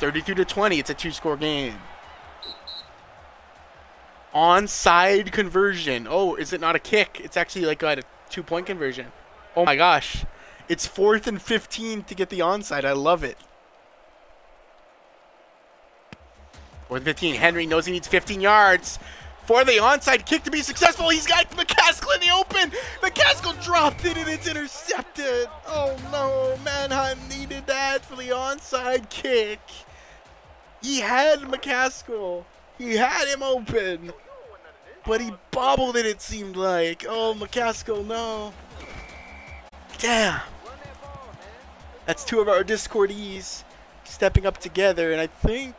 32 to 20. It's a two-score game. Onside conversion. Oh, is it not a kick? It's actually like a two-point conversion. Oh my gosh. It's fourth and 15 to get the onside. I love it. Fourth and 15. Henry knows he needs 15 yards for the onside kick to be successful. He's got MacAskill in the open. MacAskill dropped it and it's intercepted. Oh no, Manheim needed that for the onside kick. He had MacAskill. He had him open. But he bobbled it, it seemed like. Oh, MacAskill, no. Damn. That's two of our Discordees stepping up together, and I think